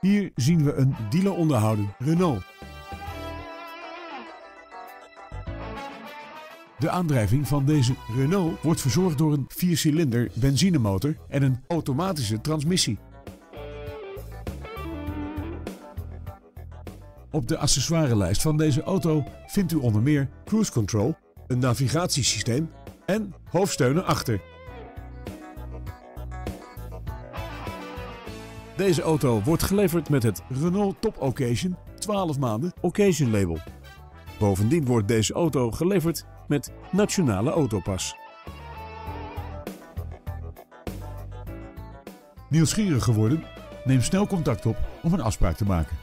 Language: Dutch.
Hier zien we een dealer onderhouden Renault. De aandrijving van deze Renault wordt verzorgd door een 4-cilinder benzinemotor en een automatische transmissie. Op de accessoirelijst van deze auto vindt u onder meer cruise control, een navigatiesysteem en hoofdsteunen achter. Deze auto wordt geleverd met het Renault Top Occasion 12 maanden Occasion label. Bovendien wordt deze auto geleverd met Nationale Autopas. Nieuwsgierig geworden? Neem snel contact op om een afspraak te maken.